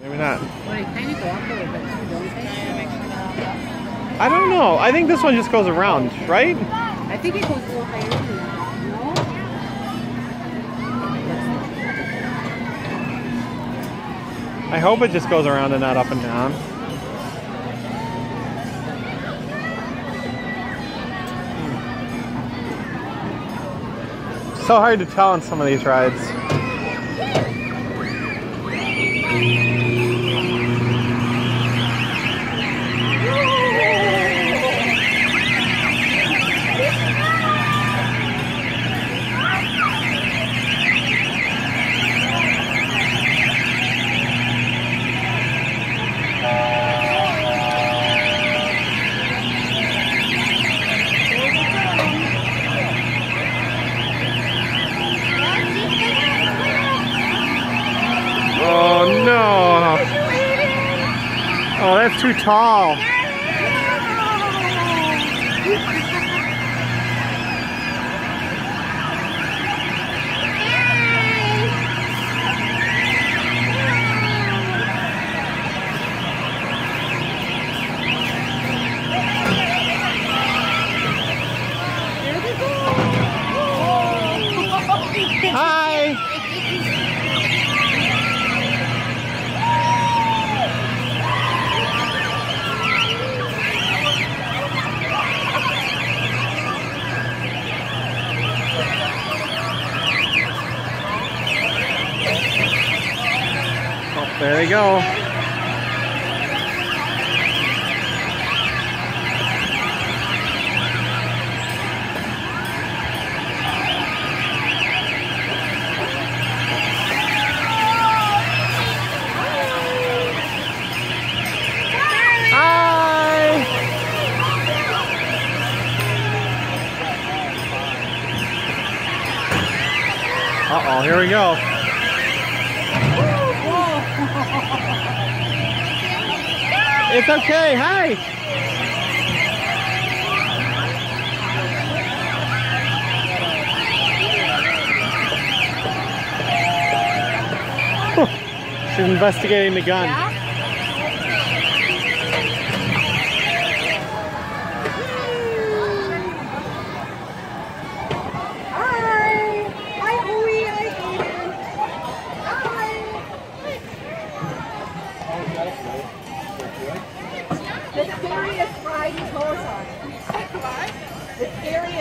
Maybe not. Well, it kind of go up a little bit too, don't they? I don't know. I think this one just goes around, right? I think it goes a little higher. No? I hope it just goes around and not up and down. So hard to tell on some of these rides. Oh no! That's too tall. Hi! Oh, there they go. Uh-oh, here we go. It's okay, hi! She's investigating the gun. Yeah? The scariest ride in horse. What? The scariest